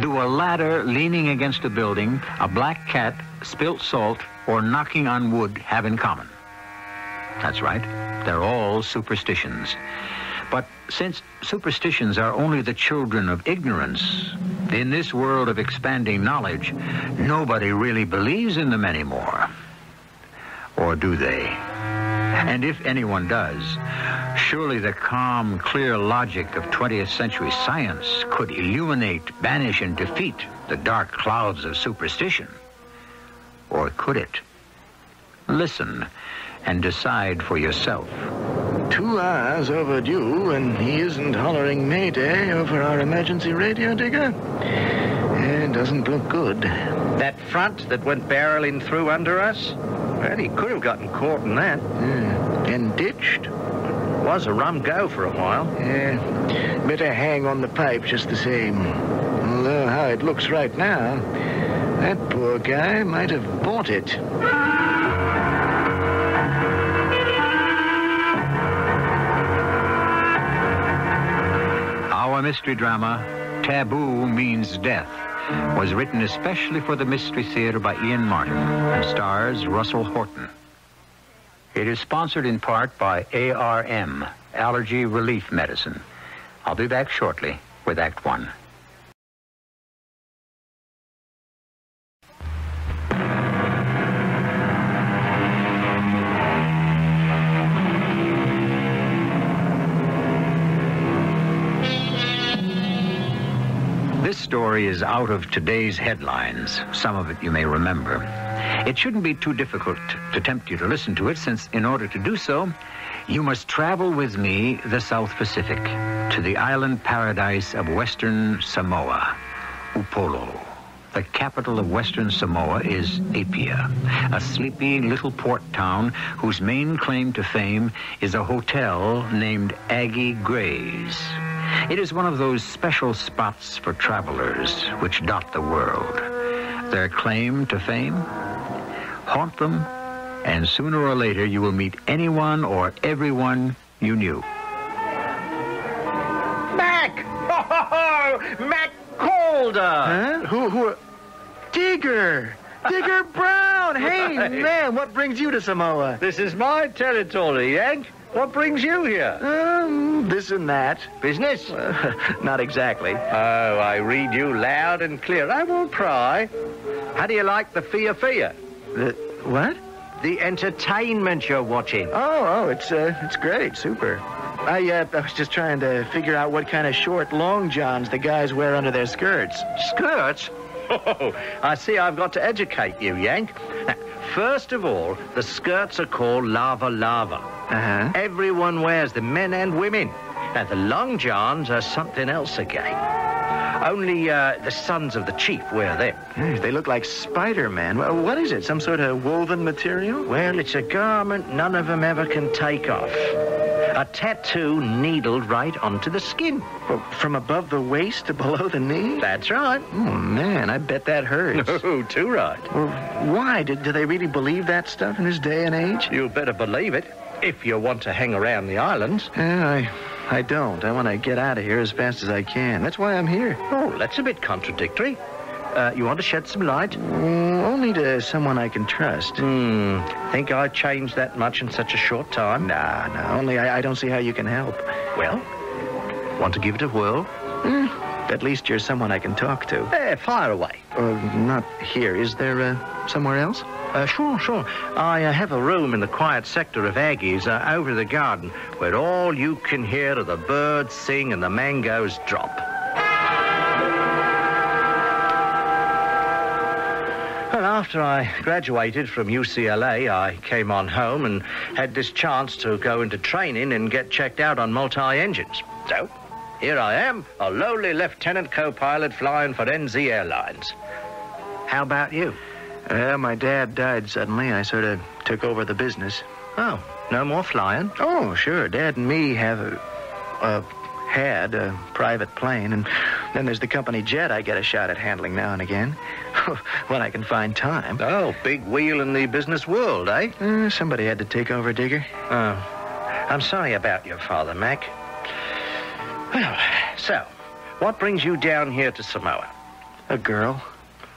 Do a ladder leaning against a building, a black cat, spilt salt, or knocking on wood have in common? That's right. They're all superstitions. But since superstitions are only the children of ignorance, in this world of expanding knowledge, nobody really believes in them anymore. Or do they? Mm-hmm. And if anyone does, surely the calm, clear logic of 20th century science could illuminate, banish, and defeat the dark clouds of superstition. Or could it? Listen and decide for yourself. Two hours overdue, and he isn't hollering Mayday over our emergency radio digger. It doesn't look good. That front that went barreling through under us? Well, he could have gotten caught in that. Hmm. Yeah. And ditched. Was a rum go for a while. Yeah. Better hang on the pipe just the same. Although how it looks right now, that poor guy might have bought it. Our mystery drama, Taboo Means Death, was written especially for the Mystery Theater by Ian Martin and stars Russell Horton. It is sponsored in part by ARM, Allergy Relief Medicine. I'll be back shortly with Act One. Is out of today's headlines. Some of it you may remember. It shouldn't be too difficult to tempt you to listen to it, since in order to do so, you must travel with me the South Pacific to the island paradise of Western Samoa, Upolu. The capital of Western Samoa is Apia, a sleepy little port town whose main claim to fame is a hotel named Aggie Gray's. It is one of those special spots for travelers which dot the world. Their claim to fame? Haunt them, and sooner or later you will meet anyone or everyone you knew. Mac! Oh, Mac Calder! Huh? Who? Who? Are... Digger! Digger Brown! Hey, man, what brings you to Samoa? This is my territory, Yank. What brings you here? Um, this and that. Business? Uh, not exactly. Oh, I read you loud and clear. I won't pry. How do you like the Fia Fia? The, what? The entertainment you're watching. Oh, oh, it's uh, it's great, super. I uh, I was just trying to figure out what kind of short long johns the guys wear under their skirts. Skirts? Oh, I see I've got to educate you, Yank. Now, first of all, the skirts are called lava lava. Uh huh. Everyone wears them, men and women. Now, the long johns are something else again. Only uh, the sons of the chief wear them. They look like Spider-Man. Wha- What is it? Some sort of woven material? Well, it's a garment none of them ever can take off. A tattoo needled right onto the skin. From above the waist to below the knee? That's right. Oh man, I bet that hurts. Oh, too right. Well, why? Did, do they really believe that stuff in this day and age? You better believe it. If you want to hang around the islands. Yeah, I, I don't. I want to get out of here as fast as I can. That's why I'm here. Oh, that's a bit contradictory. Uh, you want to shed some light? Mm, only to someone I can trust. Hmm. Think I changed that much in such a short time? Nah, nah. Only I, I don't see how you can help. Well, want to give it a whirl? Hmm, At least you're someone I can talk to. Eh, fire away. Uh, not here. Is there uh, somewhere else? Uh, sure, sure. I uh, have a room in the quiet sector of Aggie's uh, over the garden where all you can hear are the birds sing and the mangoes drop. After I graduated from UCLA, I came on home and had this chance to go into training and get checked out on multi-engines. So, here I am, a lowly lieutenant co-pilot flying for NZ Airlines. How about you? Uh, my dad died suddenly. I sort of took over the business. Oh, no more flying? Oh, sure. Dad and me have a, a had a private plane, and then there's the company jet I get a shot at handling now and again, when I can find time. Oh, big wheel in the business world, eh? Uh, somebody had to take over, Digger. Oh, I'm sorry about your father, Mac. Well, so, what brings you down here to Samoa? A girl.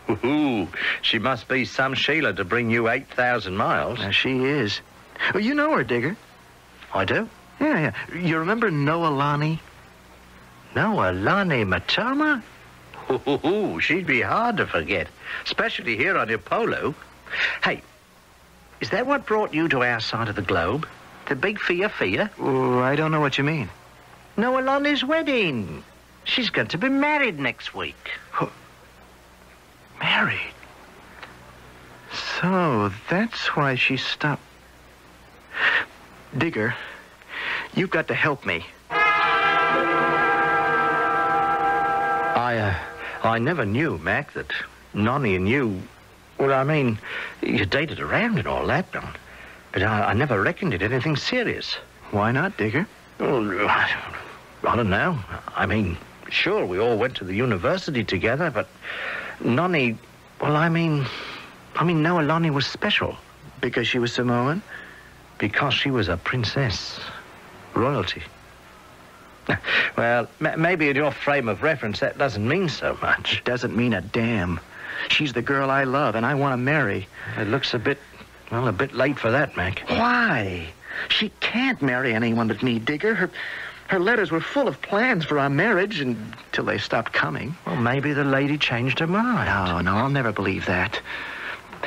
Ooh, she must be some Sheila to bring you 8,000 miles. Now, she is. Oh, you know her, Digger. I do. Yeah, yeah. You remember Noelani? Noah Lani Matoma? Ooh, she'd be hard to forget, especially here on Upolu. Hey, is that what brought you to our side of the globe? The big Fia Fia? Oh, I don't know what you mean. No, Noelani's wedding. She's going to be married next week. Married? So that's why she stopped. Digger, you've got to help me. I never knew, Mac, that Nonny and you... Well, I mean, you dated around and all that, but, but I, I never reckoned it anything serious. Why not, Digger? Well, I, I don't know. I mean, sure, we all went to the university together, but Nonny... Well, I mean... I mean, Noelani was special. Because she was Samoan? Because she was a princess. Royalty. Well, maybe in your frame of reference that doesn't mean so much. Doesn't mean a damn. She's the girl I love and I want to marry. It looks a bit, well, a bit late for that, Mac. Why? She can't marry anyone but me, Digger. Her, her letters were full of plans for our marriage until they stopped coming. Well, maybe the lady changed her mind. No, no, I'll never believe that.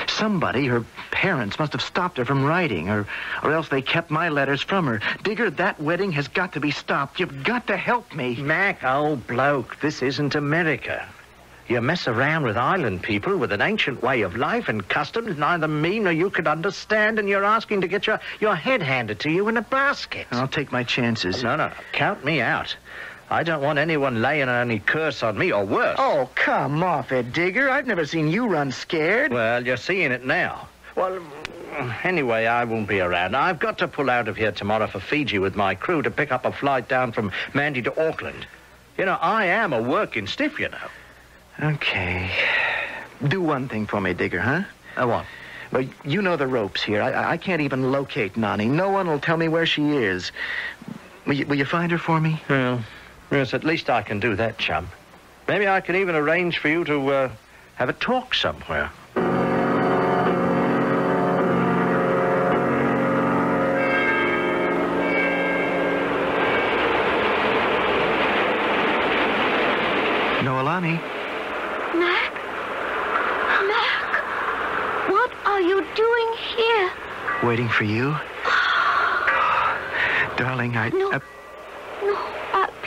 Somebody, her parents, must have stopped her from writing, or, or else they kept my letters from her. Digger, that wedding has got to be stopped. You've got to help me. Mac, old bloke, this isn't America. You mess around with island people with an ancient way of life and customs neither me nor you could understand, and you're asking to get your, your head handed to you in a basket. I'll take my chances. No, no, count me out. I don't want anyone laying any curse on me or worse. Oh, come off it, Digger. I've never seen you run scared. Well, you're seeing it now. Well, anyway, I won't be around. I've got to pull out of here tomorrow for Fiji with my crew to pick up a flight down from Nadi to Auckland. You know, I am a working stiff, you know. Okay. Do one thing for me, Digger, huh? Uh, what? Well, you know the ropes here. I, I can't even locate Nani. No one will tell me where she is. Will you, will you find her for me? Well, yes, at least I can do that, chum. Maybe I can even arrange for you to uh, have a talk somewhere. Noelani, Mac? Mac? What are you doing here? waiting for you. Darling, I... No. uh, No,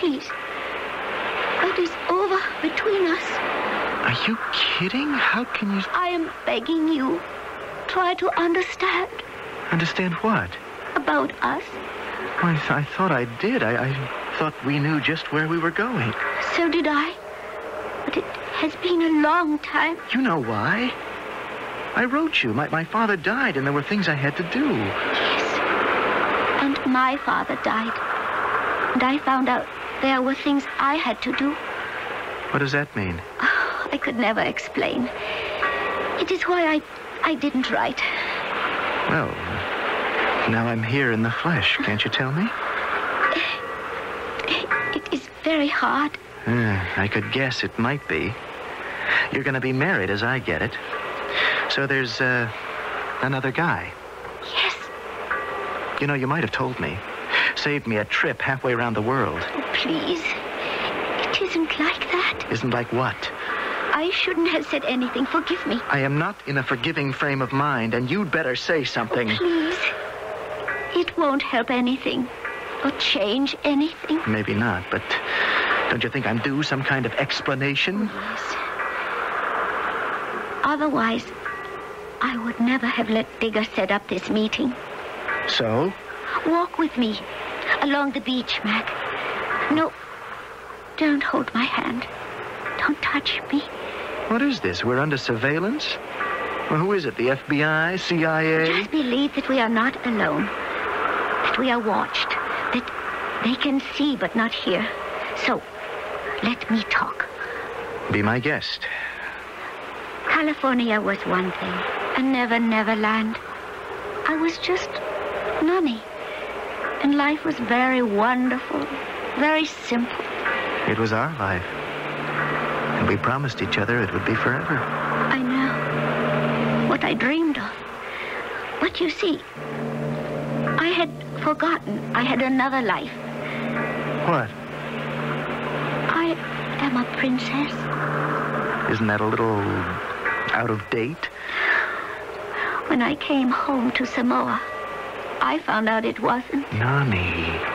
please. It is over between us. are you kidding? How can you I am begging you. Try to understand understand what? about us. Well, I, th- I thought I did. I, I thought we knew just where we were going. So did I. But it has been a long time. You know why? I wrote you. My, my father died, and there were things I had to do. Yes. And my father died. And I found out there were things I had to do. What does that mean? I could never explain. It is why I, I didn't write. Well, now I'm here in the flesh. Can't you tell me? It is very hard. Uh, I could guess it might be. You're going to be married, as I get it. So there's uh, another guy. Yes. You know, you might have told me. Saved me a trip halfway around the world. Oh, please. It isn't like that. Isn't like what? I shouldn't have said anything. Forgive me. I am not in a forgiving frame of mind, and you'd better say something. Oh, please. It won't help anything. Or change anything. Maybe not, but don't you think I'm due some kind of explanation? Yes. Otherwise, I would never have let Digger set up this meeting. So? Walk with me along the beach, Mac. No, don't hold my hand. Don't touch me. What is this? We're under surveillance? Well, who is it? The FBI? CIA? Just believe that we are not alone. That we are watched. That they can see but not hear. So, let me talk. Be my guest. California was one thing, and Never Never Land. I was just Nunny. And life was very wonderful, very simple. It was our life. And we promised each other it would be forever. I know. What I dreamed of. But you see, I had forgotten I had another life. What? I am a princess. Isn't that a little out of date? When I came home to Samoa, I found out it wasn't. Nani.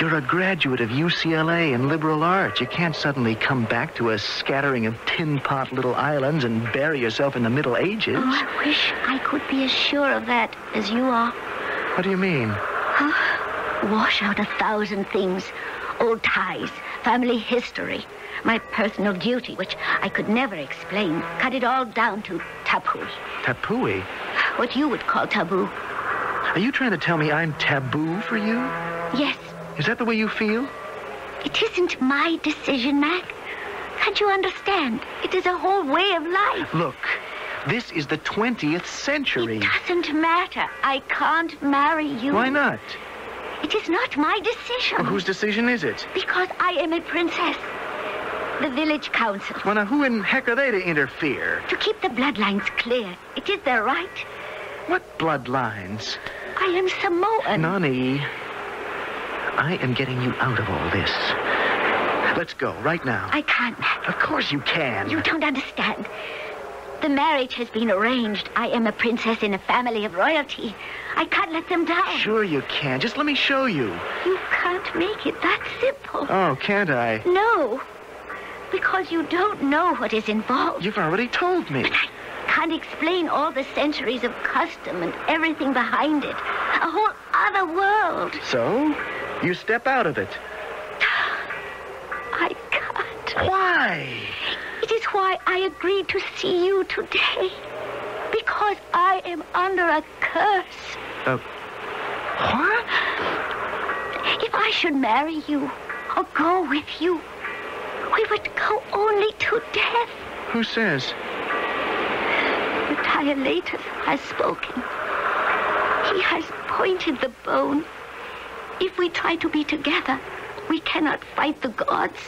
You're a graduate of UCLA in liberal arts. You can't suddenly come back to a scattering of tin pot little islands and bury yourself in the Middle Ages. Oh, I wish I could be as sure of that as you are. What do you mean? Wash out a thousand things. Old ties, family history, my personal duty, which I could never explain. Cut it all down to taboo. Tapui? What you would call taboo. Are you trying to tell me I'm taboo for you? Yes, Is that the way you feel? it isn't my decision, Mac. Can't you understand? It is a whole way of life. Look, this is the 20th century. It doesn't matter. I can't marry you. Why not? It is not my decision. Well, whose decision is it? Because I am a princess. The village council. Well, now, who in heck are they to interfere? To keep the bloodlines clear. It is their right. What bloodlines? I am Samoan. Nani, I am getting you out of all this. Let's go, right now. I can't, Mac. Of course you can. You don't understand. The marriage has been arranged. I am a princess in a family of royalty. I can't let them down. Sure you can. Just let me show you. You can't make it that simple. Oh, can't I? No. Because you don't know what is involved. You've already told me. But I can't explain all the centuries of custom and everything behind it. A whole other world. So, you step out of it. I can't. Why? It is why I agreed to see you today. Because I am under a curse. Uh, what? If I should marry you or go with you, we would go only to death. Who says? The Dilatus has spoken. He has pointed the bone. If we try to be together, we cannot fight the gods.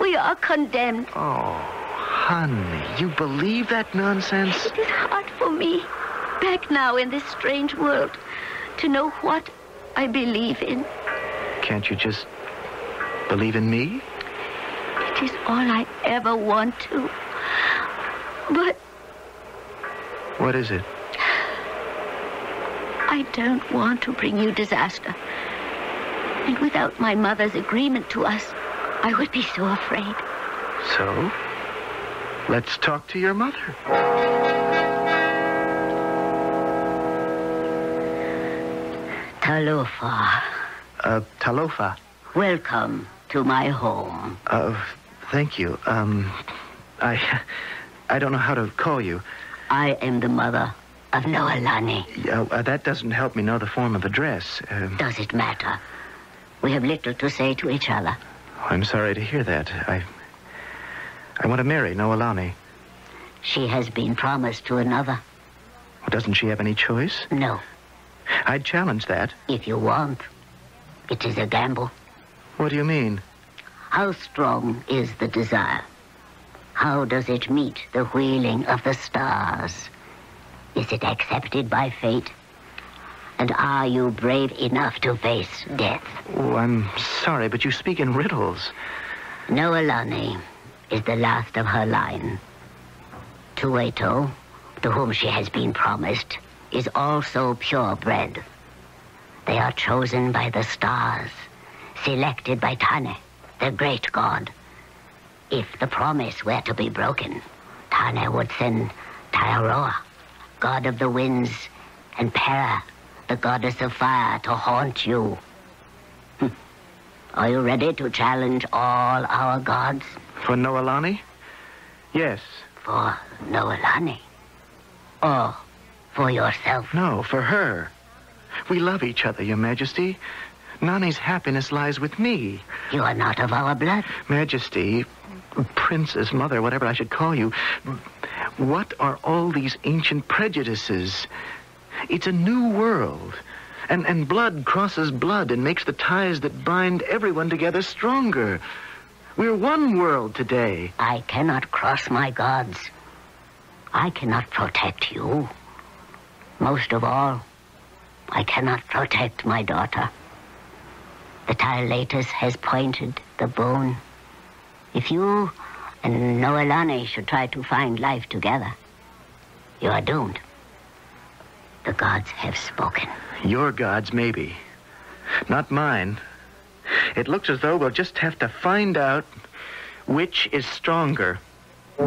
We are condemned. Oh, honey, you believe that nonsense? It is hard for me, back now in this strange world, to know what I believe in. Can't you just believe in me? It is all I ever want to. But What is it? I don't want to bring you disaster. And without my mother's agreement to us, I would be so afraid. So, let's talk to your mother. Talofa, Uh, Talofa. welcome to my home. Uh, thank you. Um, I, I don't know how to call you. I am the mother of Noelani. Uh, uh, that doesn't help me know the form of address. Um, Does it matter? We have little to say to each other. I'm sorry to hear that. I, I want to marry Noelani. She has been promised to another. Doesn't she have any choice? No, I'd challenge that. if you want. It is a gamble. What do you mean? How strong is the desire? How does it meet the wheeling of the stars? Is it accepted by fate? And are you brave enough to face death? Oh, I'm sorry, but you speak in riddles. Noelani is the last of her line. Tueto, to whom she has been promised, is also purebred. They are chosen by the stars, selected by Tane, the great god. If the promise were to be broken, Tane would send Taiaroa, god of the winds, and Pera, the goddess of fire, to haunt you. Hm. Are you ready to challenge all our gods? For Noelani? Yes. for Noelani? Or for yourself? No, for her. We love each other, Your Majesty. Nani's happiness lies with me. You are not of our blood. Majesty, princess, mother, whatever I should call you, what are all these ancient prejudices? It's a new world. And, and blood crosses blood and makes the ties that bind everyone together stronger. We're one world today. I cannot cross my gods. I cannot protect you. Most of all, I cannot protect my daughter. The Tylatus has pointed the bone. If you and Noelani should try to find life together, you are doomed. The gods have spoken. Your gods, maybe. Not mine. It looks as though we'll just have to find out which is stronger. The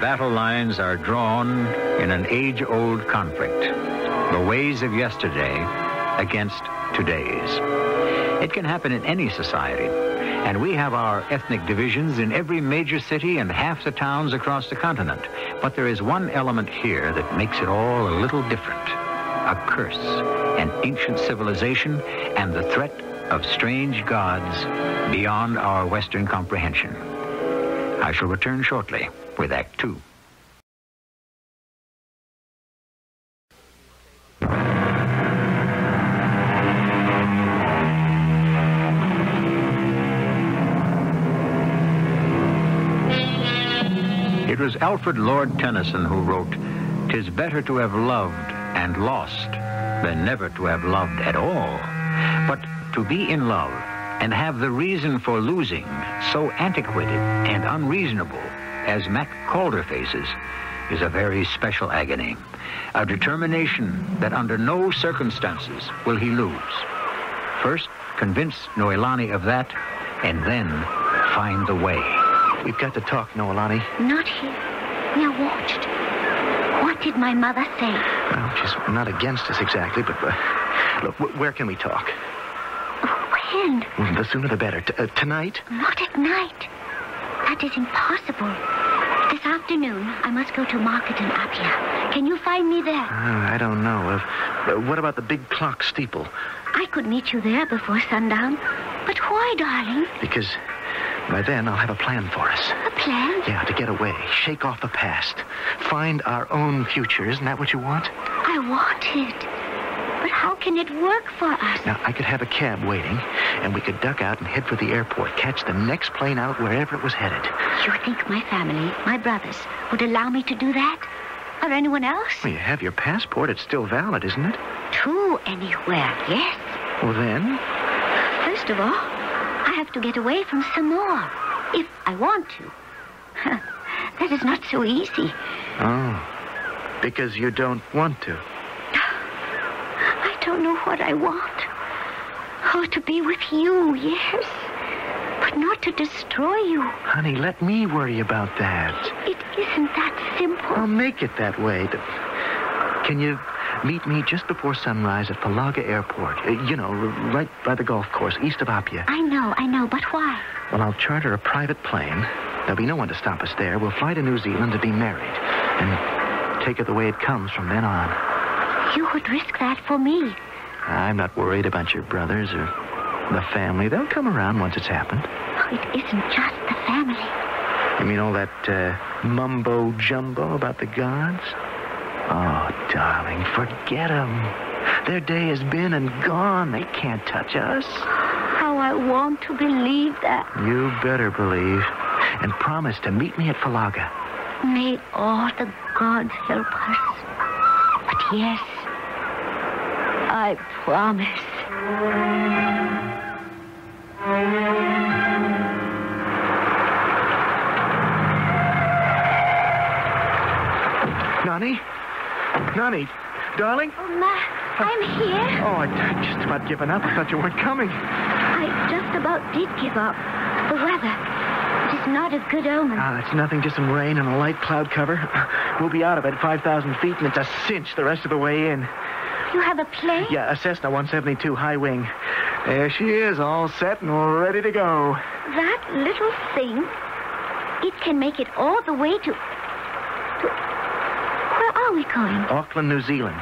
battle lines are drawn in an age-old conflict. The ways of yesterday against today's. It can happen in any society. And we have our ethnic divisions in every major city and half the towns across the continent. But there is one element here that makes it all a little different. A curse, an ancient civilization, and the threat of strange gods beyond our Western comprehension. I shall return shortly with Act Two. Alfred Lord Tennyson who wrote, "'Tis better to have loved and lost than never to have loved at all. But to be in love and have the reason for losing so antiquated and unreasonable as Mac Calder faces is a very special agony. A determination that under no circumstances will he lose. First, convince Noelani of that, and then find the way. We've got to talk, Noelani. Not here. Are watched. What did my mother say? Well, she's not against us exactly, but uh, look, wh- where can we talk? When? The sooner the better. T- uh, tonight? Not at night. That is impossible. This afternoon, I must go to market in Apia. Can you find me there? Uh, I don't know. Uh, what about the big clock steeple? I could meet you there before sundown. But why, darling? Because by then I'll have a plan for us. A plan? Yeah, to get away, shake off the past, find our own future. Isn't that what you want? I want it. But how can it work for us? Now, I could have a cab waiting, and we could duck out and head for the airport, catch the next plane out wherever it was headed. You think my family, my brothers, would allow me to do that? Or anyone else? Well, you have your passport. It's still valid, isn't it? To anywhere, yes. Well, then, First of all, I have to get away from Samoa. If I want to. that is not so easy. oh, because you don't want to. I don't know what I want. Oh, to be with you, yes. But not to destroy you. Honey, let me worry about that. It isn't that simple. I'll make it that way. Can you meet me just before sunrise at Palaga Airport? Uh, you know, right by the golf course, east of Apia. I know, I know, but why? Well, I'll charter a private plane. There'll be no one to stop us there. We'll fly to New Zealand to be married. And take it the way it comes from then on. You would risk that for me. I'm not worried about your brothers or the family. They'll come around once it's happened. Oh, it isn't just the family. You mean all that uh, mumbo jumbo about the gods? Oh, darling, forget 'em. Their day has been and gone. They can't touch us. How I want to believe that. You better believe. And promise to meet me at Falaga. May all the gods help us. But yes, I promise. Nani? Nani? Darling? Oh, Ma, I'm here. Oh, I'd just about given up. I thought you weren't coming. I just about did give up. The weather. It is not a good omen. Ah, it's nothing, just some rain and a light cloud cover. We'll be out of it 5,000 feet, and it's a cinch the rest of the way in. you have a plane? Yeah, a Cessna 172 high wing. There she is, all set and ready to go. That little thing, it can make it all the way to. to where are we going? Auckland, New Zealand.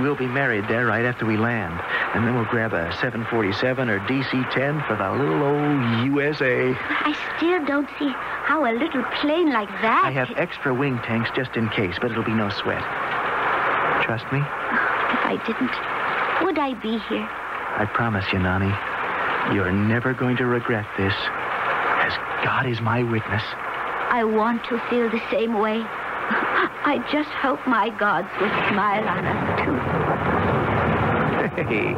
We'll be married there right after we land. And then we'll grab a 747 or DC-10 for the little old USA. I still don't see how a little plane like that. I have extra wing tanks just in case, but it'll be no sweat. Trust me, oh, If I didn't, would I be here? I promise you, Nani, you're never going to regret this. As God is my witness. I want to feel the same way. I just hope my gods will smile on us, too. Hey,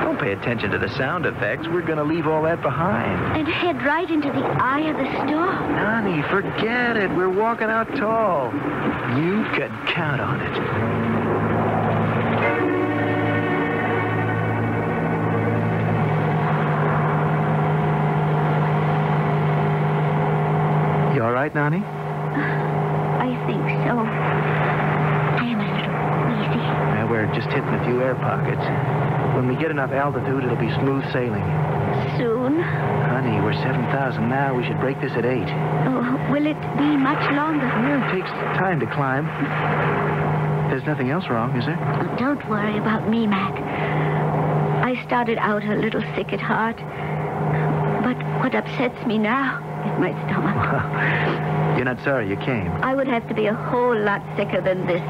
don't pay attention to the sound effects. We're going to leave all that behind. And head right into the eye of the storm. Nani, forget it. We're walking out tall. You can count on it. You all right, Nani? Uh, I think so. I am a little wheezy. Just hitting a few air pockets. When we get enough altitude, it'll be smooth sailing. Soon. Honey, we're 7,000 now. We should break this at 8. Oh, will it be much longer? Yeah, it takes time to climb. There's nothing else wrong, is there? Don't worry about me, Mac. I started out a little sick at heart. But what upsets me now is my stomach. You're not sorry you came. I would have to be a whole lot sicker than this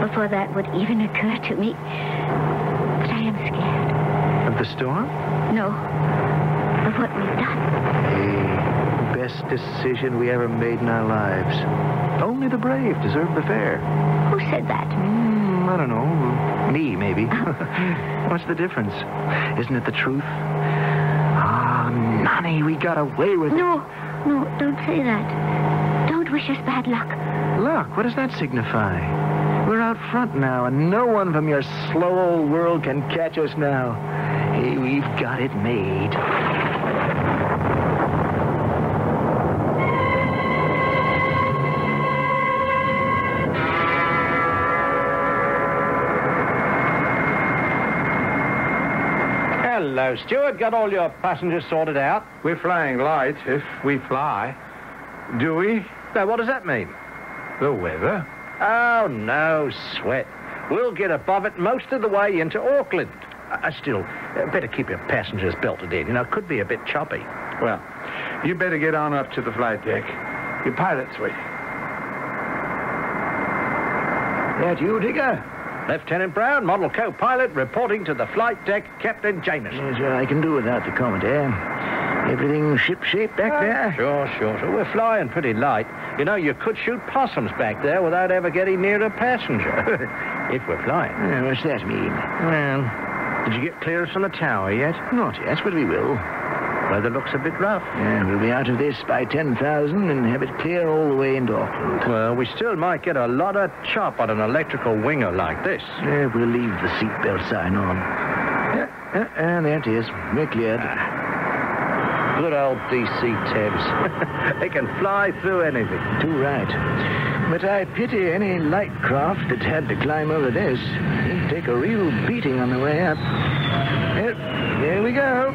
before that would even occur to me. But I am scared. Of the storm? No, of what we've done. The best decision we ever made in our lives. Only the brave deserve the fair. Who said that? Hmm, I don't know. Me, maybe. What's the difference? Isn't it the truth? Ah, Nani, we got away with it. No, no, don't say that. Don't wish us bad luck. Luck? what does that signify? We're out front now, and no one from your slow old world can catch us now. Hey, we've got it made. Hello, Stuart. Got all your passengers sorted out? We're flying light if we fly. Do we? Now, what does that mean? The weather? Oh, no sweat. We'll get above it most of the way into Auckland. I I still uh, better keep your passengers belted in. You know, it could be a bit choppy. Well, you better get on up to the flight deck. Your pilot's waiting. That you, Digger? Lieutenant Brown, model co-pilot, reporting to the flight deck, Captain Jameson. Yes, well, I can do without the Commodore. Everything ship-shape back there? Sure, sure, sure. We're flying pretty light. You know, you could shoot possums back there without ever getting near a passenger. if we're flying. Uh, what's that mean? Well, did you get clearance from the tower yet? Not yet, but we will. Weather looks a bit rough. Yeah, we'll be out of this by 10,000 and have it clear all the way into Auckland. Well, we still might get a lot of chop on an electrical winger like this. Yeah, we'll leave the seatbelt sign on. Yeah, yeah, and there it is. We're cleared. Good old DC-10s. they can fly through anything. Too right. But I pity any light craft that had to climb over this. It'd take a real beating on the way up. Yep, here we go.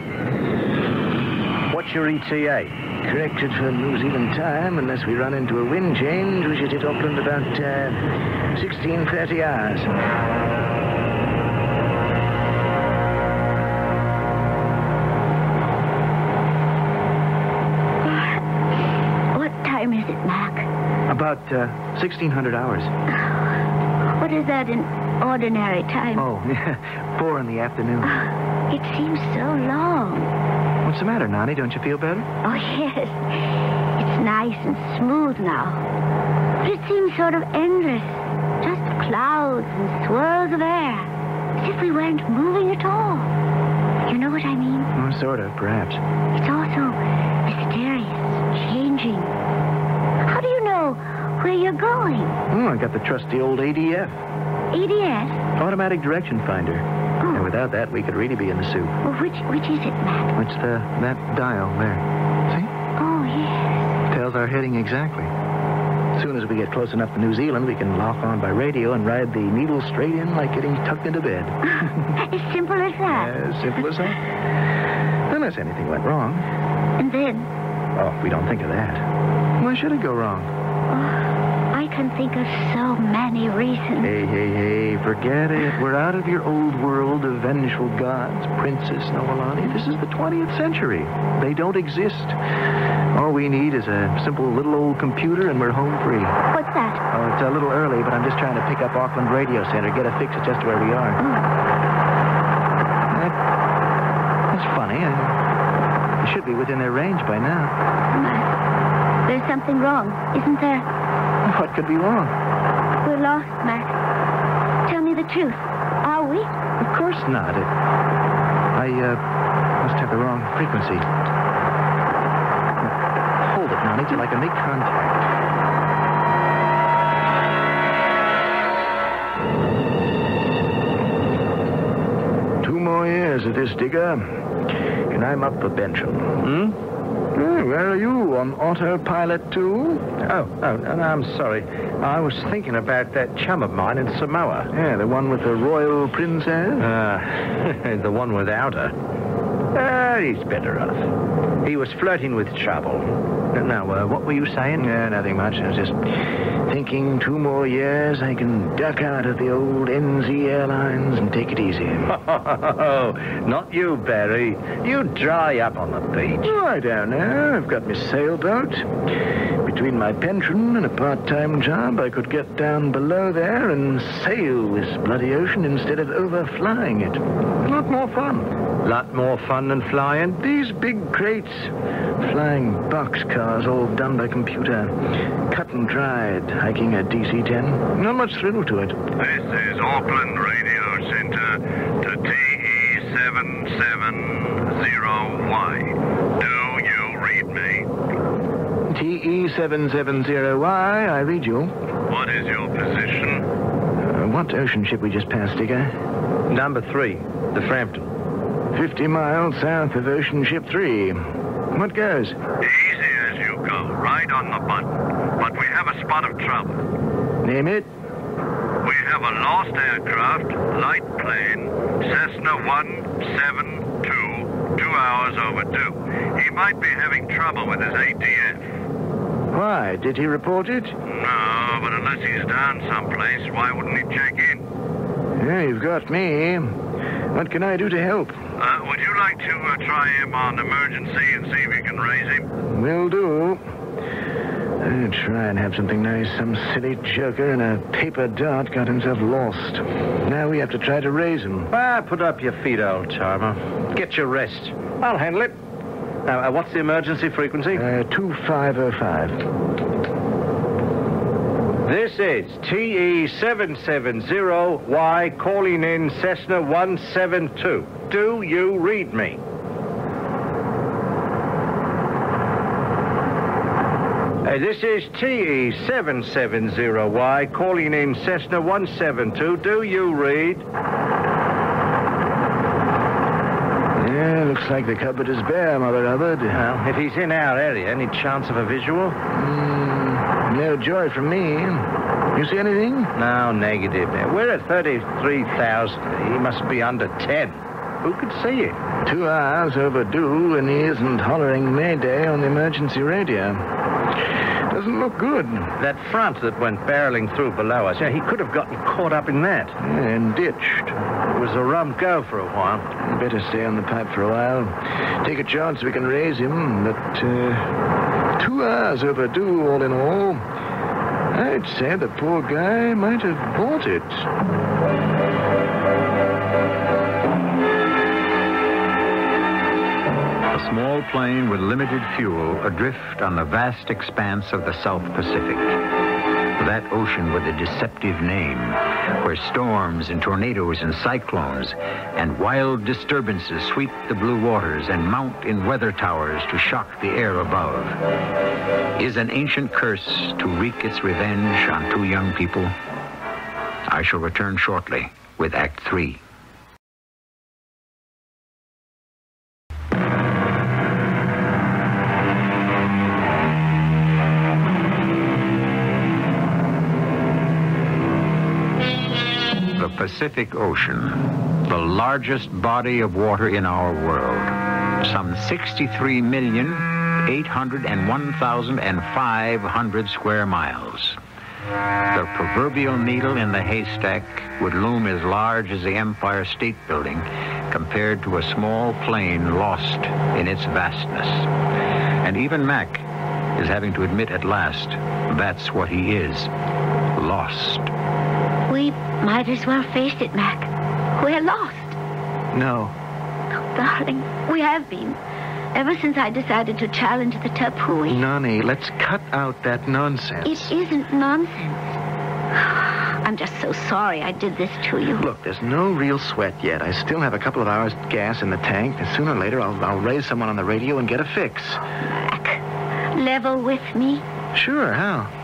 What's your ETA? Corrected for New Zealand time, unless we run into a wind change, we should hit Auckland about uh, 1630 hours. Uh, 1600 hours. What is that in ordinary time? Oh, four in the afternoon. It seems so long. What's the matter, Nani? Don't you feel better? Oh, yes. It's nice and smooth now. But it seems sort of endless. Just clouds and swirls of air. As if we weren't moving at all. You know what I mean? Oh, sort of, perhaps. It's also mysterious, changing. How do you know where you're going? Oh, I got the trusty old ADF, ADS? automatic direction finder. Oh. And without that, we could really be in the soup. Well, which, which is it, Matt? It's the that dial there. See? Oh, yes. Tells our heading exactly. As soon as we get close enough to New Zealand, we can lock on by radio and ride the needle straight in like getting tucked into bed. as simple as that. As simple as that. Unless anything went wrong. And then, Oh, we don't think of that. Why should it go wrong? Oh. I can think of so many reasons. Hey, hey, hey, forget it. We're out of your old world of vengeful gods, Princess Noelani. This is the 20th century. They don't exist. All we need is a simple little old computer and we're home free. What's that? Oh, it's a little early, but I'm just trying to pick up Auckland Radio Center, get a fix at just where we are. That, that's funny. I, I should be within their range by now. There's something wrong, isn't there? What could be wrong? We're lost, Max. Tell me the truth. Are we? Of course not. It, I uh, must have the wrong frequency. Hold it, Nani, till I can make contact. Two more years of this, Digger. And I'm up for Bencham. Hmm? Where are you? On autopilot, too? Oh, oh, no, I'm sorry. I was thinking about that chum of mine in Samoa. Yeah, the one with the royal princess? Uh, the one without her. Ah, he's better off. He was flirting with trouble. Now, uh, what were you saying? Yeah, nothing much. I was just thinking two more years I can duck out of the old NZ Airlines and take it easy. Not you, Barry. You dry up on the beach. Oh, I don't know. I've got my sailboat. Between my pension and a part-time job, I could get down below there and sail this bloody ocean instead of overflying it. A lot more fun. A lot more fun than flying. These big crates, flying boxcars all done by computer, cut and dried, hiking a DC-10. Not much thrill to it. This is Auckland Radio Center to TE770Y. Do you read me? TE770Y, I read you. What is your position? Uh, what ocean ship we just passed, Digger? Number three, the Frampton. 50 miles south of Ocean Ship 3. What goes? Easy as you go, right on the button. But we have a spot of trouble. Name it? We have a lost aircraft, light plane, Cessna 172, two hours overdue. He might be having trouble with his ADF. Why? Did he report it? No, but unless he's down someplace, why wouldn't he check in? Yeah, you've got me. What can I do to help? Would you like to uh, try him on emergency and see if you can raise him? Will do. I'd try and have something nice. Some silly joker in a paper dart got himself lost. Now we have to try to raise him. Ah, put up your feet, old timer. Get your rest. I'll handle it. Now, uh, what's the emergency frequency? Uh, 2505. This is TE770Y calling in Cessna 172. Do you read me? Uh, this is TE770Y calling in Cessna 172. Do you read? Yeah, looks like the cupboard is bare, Mother Hubbard. Well, if he's in our area, any chance of a visual? Mm, no joy from me. You see anything? No, negative. We're at 33,000. He must be under 10. Who could see it? Two hours overdue, and he isn't hollering Mayday on the emergency radio. Doesn't look good. That front that went barreling through below us, yeah, he could have gotten caught up in that. And ditched. It was a rum go for a while. Better stay on the pipe for a while. Take a chance we can raise him, but uh, two hours overdue, all in all. I'd say the poor guy might have bought it. Small plane with limited fuel adrift on the vast expanse of the South Pacific. That ocean with a deceptive name, where storms and tornadoes and cyclones and wild disturbances sweep the blue waters and mount in weather towers to shock the air above, is an ancient curse to wreak its revenge on two young people. I shall return shortly with Act Three. Pacific Ocean, the largest body of water in our world. Some 63 million 801,500 square miles. The proverbial needle in the haystack would loom as large as the Empire State Building compared to a small plane lost in its vastness. And even Mac is having to admit at last that's what he is lost. We might as well face it, Mac. We're lost. No. Oh, darling, we have been. Ever since I decided to challenge the Tapui. Nani, let's cut out that nonsense. It isn't nonsense. I'm just so sorry I did this to you. Look, there's no real sweat yet. I still have a couple of hours gas in the tank, and sooner or later I'll, I'll raise someone on the radio and get a fix. Mac, level with me. Sure, how?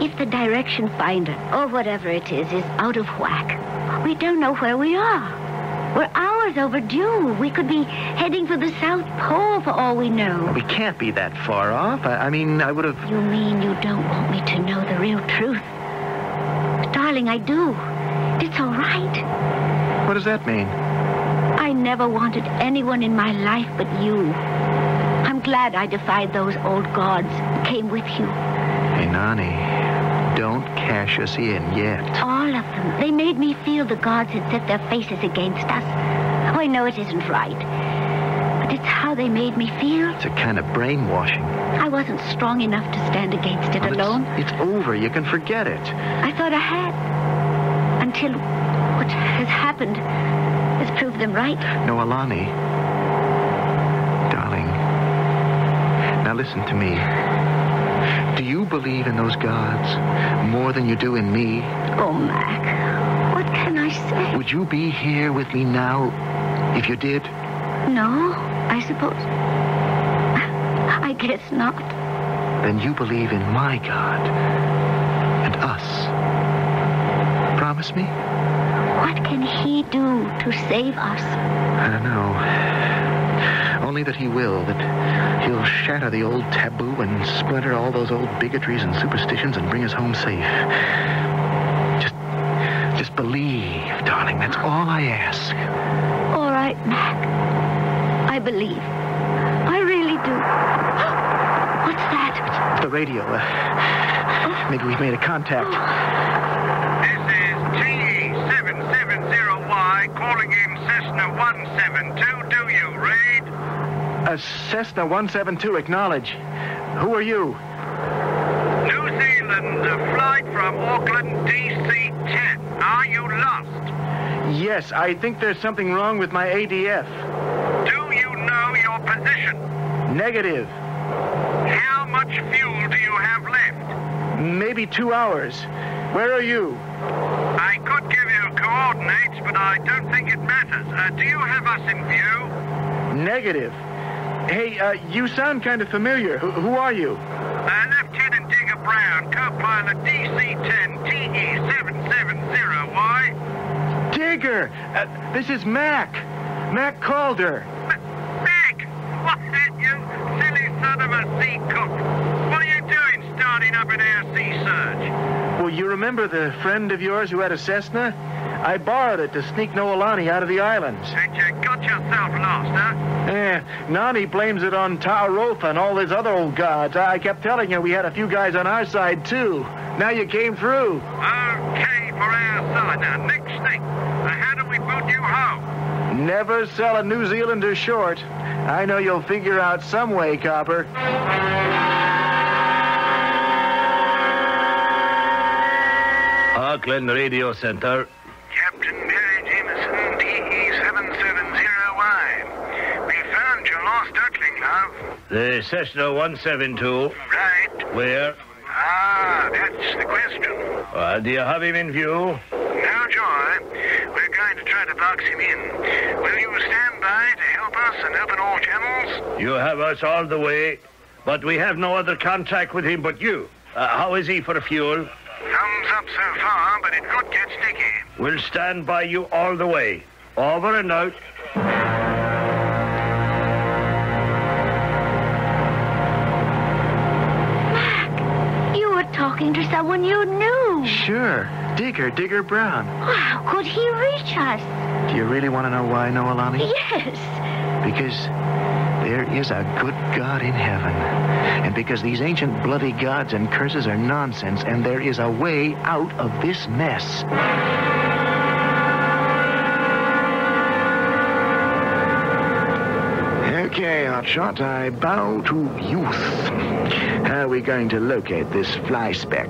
If the direction finder, or whatever it is, is out of whack, we don't know where we are. We're hours overdue. We could be heading for the South Pole for all we know. We can't be that far off. I, I mean, I would have. You mean you don't want me to know the real truth? Darling, I do. It's all right. What does that mean? I never wanted anyone in my life but you. I'm glad I defied those old gods and came with you. Hey, Nani, don't cash us in yet. All of them. They made me feel the gods had set their faces against us. Oh, I know it isn't right. But it's how they made me feel. It's a kind of brainwashing. I wasn't strong enough to stand against it Well, it's- alone. It's, over. You can forget it. I thought I had. Until what has happened has proved them right. No, Alani. Darling. Now listen to me. Do you believe in those gods more than you do in me? Oh, Mac, what can I say? Would you be here with me now if you did? No, I suppose. I guess not. Then you believe in my God and us. Promise me? What can he do to save us? I don't know. Only that he will, that he'll shatter the old taboo and splinter all those old bigotries and superstitions and bring us home safe. Just, just believe, darling. That's all I ask. All right, Mac. I believe. I really do. What's that? It's the radio. Uh, maybe we've made a contact. This is TE770Y calling in Cessna 172. Do you read? Uh, Cessna 172, acknowledge. Who are you? New Zealand, a flight from Auckland, DC-10. Are you lost? Yes, I think there's something wrong with my ADF. Do you know your position? Negative. How much fuel do you have left? Maybe two hours. Where are you? I could give you coordinates, but I don't think it matters. Uh, do you have us in view? Negative. Hey, uh, you sound kind of familiar. Who, who are you? Uh, Lieutenant Digger Brown, co-pilot DC-10 TE770Y. Digger! Uh, this is Mac. Mac Calder. Meg! What, you silly son of a sea cook? What are you doing starting up an air sea search? Well, you remember the friend of yours who had a Cessna? I borrowed it to sneak Noelani out of the islands. And you got yourself lost, huh? Eh, Nani blames it on Taorotha and all his other old gods. I kept telling her we had a few guys on our side, too. Now you came through. Okay, for our side. Now, next thing. How do we boot you home? Never sell a New Zealander short. I know you'll figure out some way, Copper. Auckland Radio Center. Captain Perry Jameson, TE770Y. We found your lost duckling, love. The Cessna 172. Right. Where? Ah, that's the question. Do you have him in view? No, Joy. We're going to try to box him in. Will you stand by to help us and open all channels? You have us all the way, but we have no other contact with him but you. Uh, how is he for fuel? Thumbs up so far, but it could get sticky. We'll stand by you all the way. Over and out. Mac, you were talking to someone you knew. Sure. Digger, Digger Brown. How could he reach us? Do you really want to know why, Noelani? Yes. Because there is a good God in heaven. And because these ancient bloody gods and curses are nonsense, and there is a way out of this mess. Okay, Hotshot, I bow to youth. How are we going to locate this fly speck?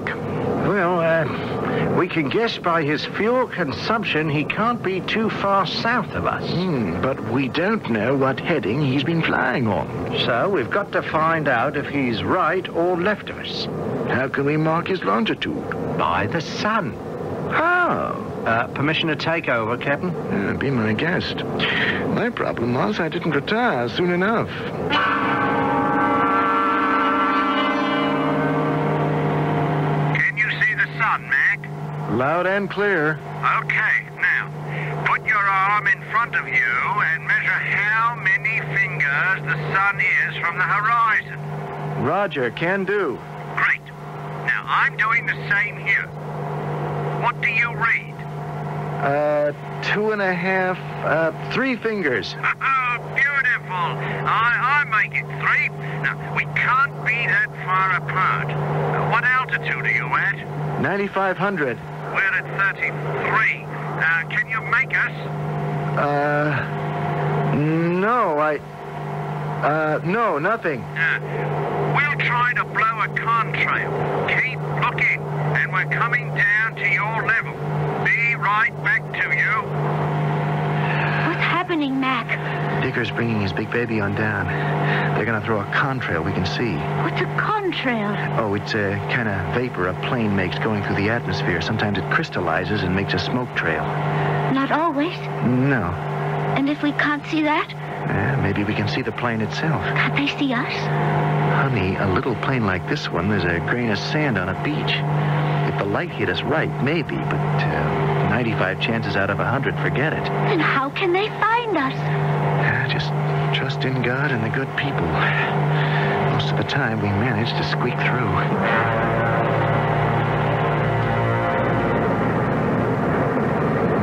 Well, uh, we can guess by his fuel consumption he can't be too far south of us. Hmm, but we don't know what heading he's been flying on. So we've got to find out if he's right or left of us. How can we mark his longitude? By the sun. How? Uh, permission to take over, Captain? Uh, be my guest. My problem was I didn't retire soon enough. Loud and clear. Okay, now, put your arm in front of you and measure how many fingers the sun is from the horizon. Roger, can do. Great. Now, I'm doing the same here. What do you read? Uh, two and a half, uh, three fingers. Oh, beautiful. I, I make it three. Now, we can't be that far apart. Uh, what altitude are you at? 9,500. We're at 33. Uh, can you make us? Uh, no, I, uh, no, nothing. Uh, we'll try to blow a contrail. Keep looking, and we're coming down to your level. Be right back to you. Happening, Mac? Digger's bringing his big baby on down. They're gonna throw a contrail we can see. What's a contrail? Oh, it's a kind of vapor a plane makes going through the atmosphere. Sometimes it crystallizes and makes a smoke trail. Not always. No. And if we can't see that, Uh, maybe we can see the plane itself. can't they see us? Honey, a little plane like this one there's a grain of sand on a beach. If the light hit us right, maybe, but uh, 95 chances out of 100, forget it. Then how can they find us? Uh, Just trust in God and the good people. Most of the time, we manage to squeak through.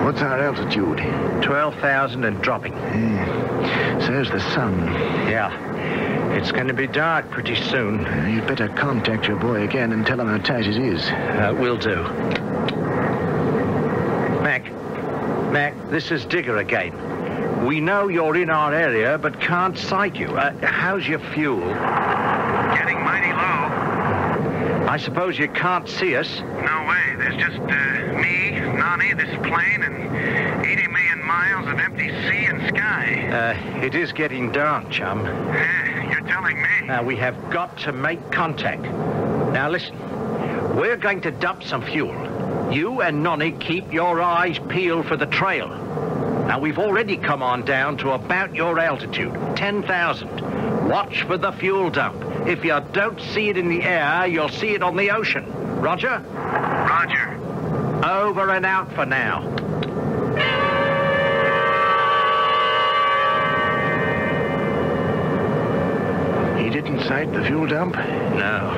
What's our altitude? 12,000 and dropping. Yeah. So's the sun. Yeah. It's going to be dark pretty soon. You'd better contact your boy again and tell him how tight it is. Uh, will do. Mac. Mac, this is Digger again. We know you're in our area, but can't sight you. Uh, how's your fuel? Getting mighty low. I suppose you can't see us. No way. There's just uh, me, Nani, this plane, and 80 million miles of empty sea and sky. Uh, it is getting dark, chum. You're telling me. Now, we have got to make contact. Now, listen. We're going to dump some fuel. You and Nonny keep your eyes peeled for the trail. Now, we've already come on down to about your altitude, 10,000. Watch for the fuel dump. If you don't see it in the air, you'll see it on the ocean. Roger? Roger. Over and out for now. He didn't sight the fuel dump? No.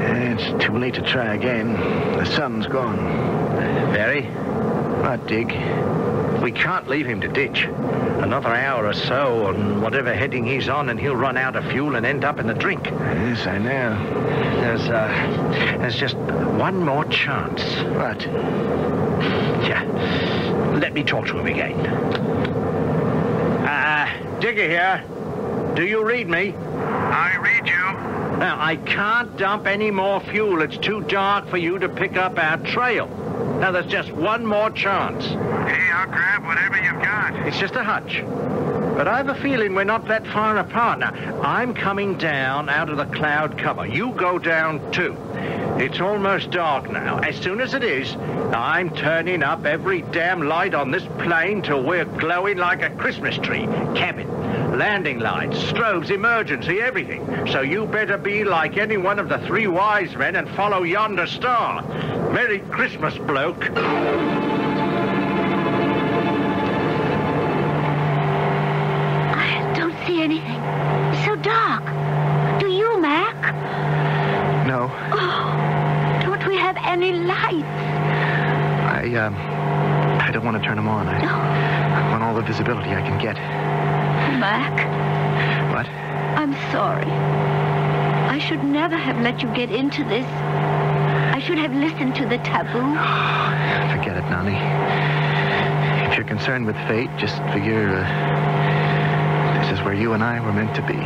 It's too late to try again. The sun's gone. Barry? What, Dig? We can't leave him to ditch. Another hour or so on whatever heading he's on, and he'll run out of fuel and end up in the drink. Yes, I know. There's, uh, there's just one more chance. What? Yeah. Let me talk to him again. Uh, Digger here. Do you read me? You. Now, I can't dump any more fuel. It's too dark for you to pick up our trail. Now, there's just one more chance. Hey, I'll grab whatever you've got. It's just a hunch. But I have a feeling we're not that far apart. Now, I'm coming down out of the cloud cover. You go down too. It's almost dark now. As soon as it is, I'm turning up every damn light on this plane till we're glowing like a Christmas tree. Cabin, landing lights, strobes, emergency, everything. So you better be like any one of the three wise men and follow yonder star. Merry Christmas, bloke. I don't see anything. It's so dark. Do you, Mac? No. Oh, don't we have any lights. I, um, I don't want to turn them on. I, I want all the visibility I can get. Mac, What? I'm sorry. I should never have let you get into this. I should have listened to the taboo. Forget it, Nani. If you're concerned with fate, just figure uh, this is where you and I were meant to be.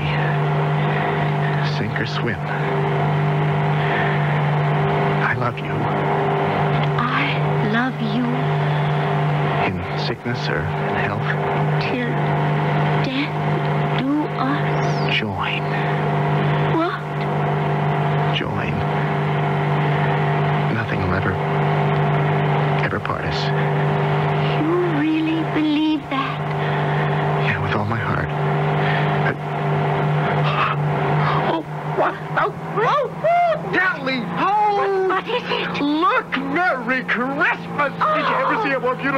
Sink or swim. I love you. I love you In sickness or in health. till death do us. Join. What? Join. Nothing will ever, ever part us. You really believe that? Yeah, with all my heart. Oh, what? Oh, oh, oh, Tally ho! What is it? Look, Merry Christmas! Did you ever see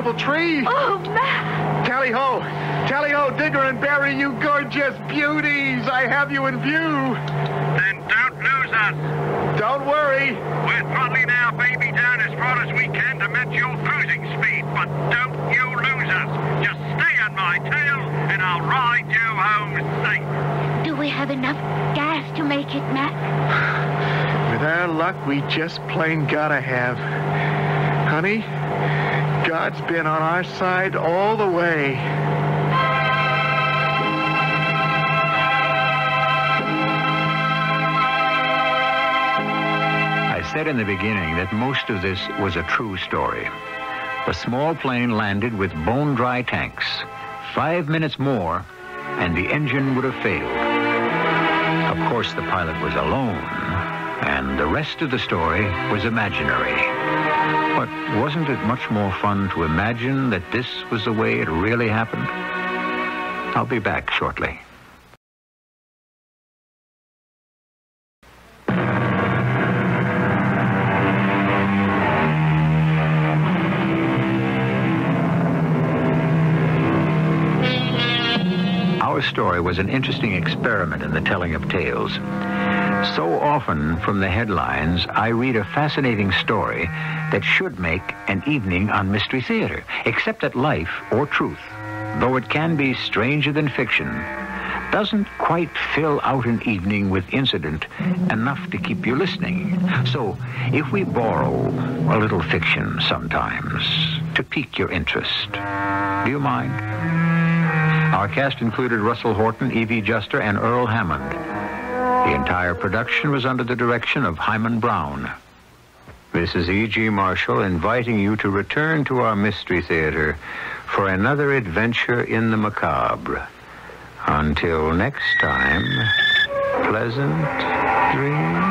a more tree? Oh, Matt. Tally ho! Tally ho, Digger and Barry, you gorgeous beauties! I have you in view! Then don't lose us. Don't worry! We're throttling our baby down as far as we can to match your cruising speed, but don't you lose us. Just stay on my tail, and I'll ride you home safe. Do we have enough gas to make it, Matt? With our luck, we just plain gotta have. Honey, God's been on our side all the way. I said in the beginning that most of this was a true story. The small plane landed with bone dry tanks. Five minutes more, and the engine would have failed. Of course, the pilot was alone, and the rest of the story was imaginary. But wasn't it much more fun to imagine that this was the way it really happened? I'll be back shortly. Our story was an interesting experiment in the telling of tales. So often from the headlines, I read a fascinating story that should make an evening on Mystery Theater, except that life or truth, though it can be stranger than fiction, doesn't quite fill out an evening with incident enough to keep you listening. So, if we borrow a little fiction sometimes to pique your interest, do you mind? Our cast included Russell Horton, Evie Juster, and Earl Hammond. The entire production was under the direction of Himan Brown. This is E.G. Marshall inviting you to return to our Mystery Theater for another adventure in the macabre. Until next time, pleasant dreams.